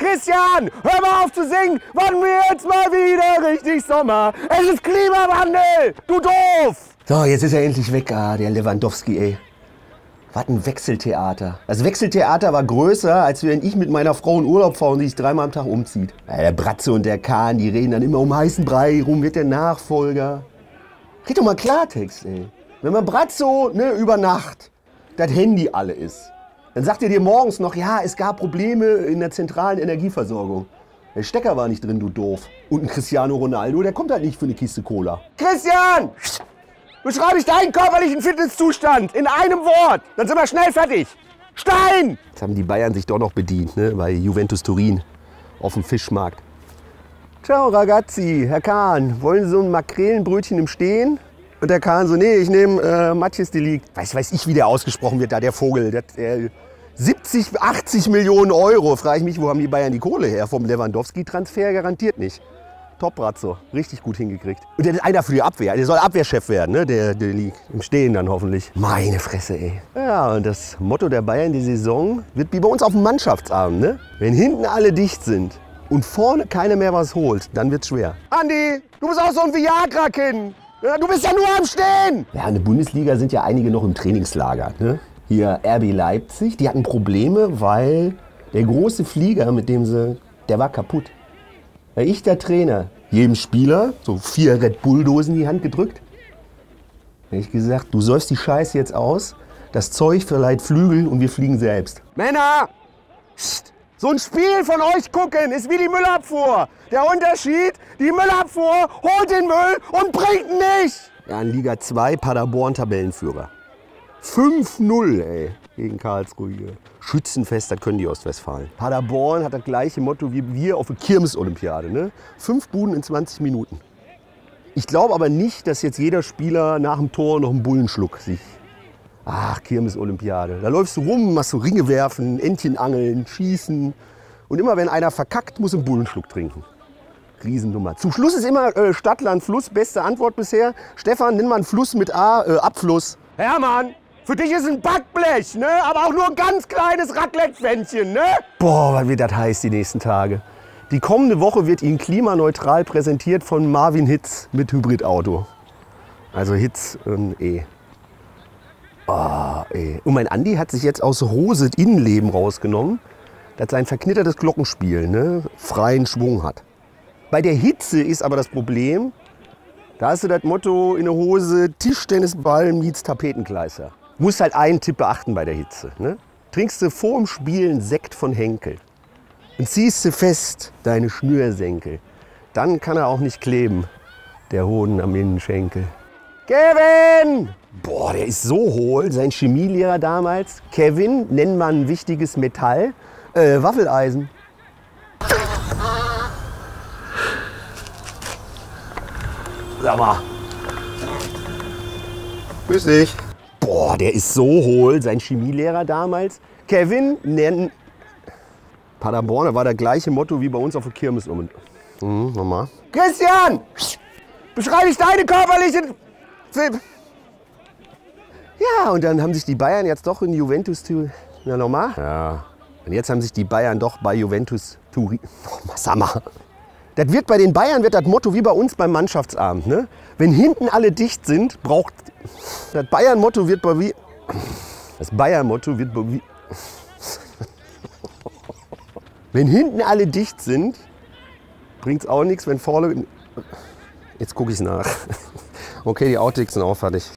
Christian, hör mal auf zu singen. Wann wir jetzt mal wieder richtig Sommer? Es ist Klimawandel, du doof. So, jetzt ist er endlich weg, ah, der Lewandowski, ey. Was ein Wechseltheater. Das Wechseltheater war größer, als wenn ich mit meiner Frau in Urlaub fahre und sich dreimal am Tag umzieht. Der Bratze und der Kahn, die reden dann immer um heißen Brei rum, wird der Nachfolger. Red doch mal Klartext, ey. Wenn man Bratzo ne, über Nacht das Handy alle ist, dann sagt er dir morgens noch, ja, es gab Probleme in der zentralen Energieversorgung. Der Stecker war nicht drin, du doof. Und ein Cristiano Ronaldo, der kommt halt nicht für eine Kiste Cola. Christian! Beschreibe ich deinen körperlichen Fitnesszustand in einem Wort. Dann sind wir schnell fertig. Stein! Jetzt haben die Bayern sich doch noch bedient, ne? bei Juventus Turin auf dem Fischmarkt. Ciao ragazzi, Herr Kahn, wollen Sie so ein Makrelenbrötchen im Stehen? Und der Kahn so, nee, ich nehme äh, Matjes Delikt. Weiß, weiß ich, wie der ausgesprochen wird, da der Vogel. Der, der 70, 80 Millionen Euro. Frage ich mich, wo haben die Bayern die Kohle her? Vom Lewandowski-Transfer garantiert nicht. Top-Bratzo, richtig gut hingekriegt. Und der ist einer für die Abwehr. Der soll Abwehrchef werden, ne? der, der liegt im Stehen dann hoffentlich. Meine Fresse, ey. Ja, und das Motto der Bayern die Saison wird wie bei uns auf dem Mannschaftsabend. Ne? Wenn hinten alle dicht sind und vorne keiner mehr was holt, dann wird's schwer. Andi, du bist auch so ein Viagra-Kind. Ja, du bist ja nur am Stehen. Ja, in der Bundesliga sind ja einige noch im Trainingslager. Ne? Hier RB Leipzig, die hatten Probleme, weil der große Flieger, mit dem sie, der war kaputt. Ja, ich, der Trainer, jedem Spieler so vier Red Bull-Dosen in die Hand gedrückt. Da ich gesagt, du säufst die Scheiße jetzt aus, das Zeug verleiht Flügel und wir fliegen selbst. Männer! Psst. So ein Spiel von euch gucken ist wie die Müllabfuhr. Der Unterschied, die Müllabfuhr holt den Müll und bringt nicht. Ja, in Liga 2 Paderborn Tabellenführer. 5-0, ey, gegen Karlsruhe hier. Schützenfest, das können die Ostwestfalen. Paderborn hat das gleiche Motto wie wir auf der Kirmes-Olympiade. Ne? Fünf Buden in 20 Minuten. Ich glaube aber nicht, dass jetzt jeder Spieler nach dem Tor noch einen Bullenschluck sich. Ach, Kirmes-Olympiade. Da läufst du rum, machst du Ringe werfen, Entchen angeln, schießen. Und immer wenn einer verkackt, muss ein Bullenschluck trinken. Riesennummer. Zum Schluss ist immer äh, Stadt, Fluss. Beste Antwort bisher. Stefan, nimm mal einen Fluss mit A, äh, Abfluss. Hermann, für dich ist ein Backblech, ne? aber auch nur ein ganz kleines Raclette-Pfännchen. Ne? Boah, was wird das heiß die nächsten Tage. Die kommende Woche wird Ihnen klimaneutral präsentiert von Marvin Hitz mit Hybridauto. Also Hitz und E. Oh. Und mein Andi hat sich jetzt aus Rose Innenleben rausgenommen, dass sein verknittertes Glockenspiel ne, freien Schwung hat. Bei der Hitze ist aber das Problem, da hast du das Motto in der Hose Tischtennisball meets Tapetenkleister. Musst halt einen Tipp beachten bei der Hitze. Ne? Trinkst du vor dem Spiel einen Sekt von Henkel und ziehst du fest deine Schnürsenkel, dann kann er auch nicht kleben, der Hoden am Innenschenkel. Kevin! Boah, der ist so hohl. Sein Chemielehrer damals, Kevin, nennt man ein wichtiges Metall, äh, Waffeleisen. Sag mal. Grüß dich. Boah, der ist so hohl. Sein Chemielehrer damals, Kevin, nennt Paderborn, da war das gleiche Motto wie bei uns auf der Kirmes. Mhm, nochmal. Christian! Beschreibe ich deine körperliche... Ja, und dann haben sich die Bayern jetzt doch in Juventus... Na, nochmal? Ja. Und jetzt haben sich die Bayern doch bei Juventus Turin... Oh, sag mal. Das wird bei den Bayern wird das Motto wie bei uns beim Mannschaftsabend. Ne? Wenn hinten alle dicht sind, braucht... Das Bayern-Motto wird bei... Wie, das Bayern-Motto wird bei... Wie, wenn hinten alle dicht sind, bringt es auch nichts, wenn vorne... Jetzt gucke ich nach. Okay, die Outtakes sind auch fertig.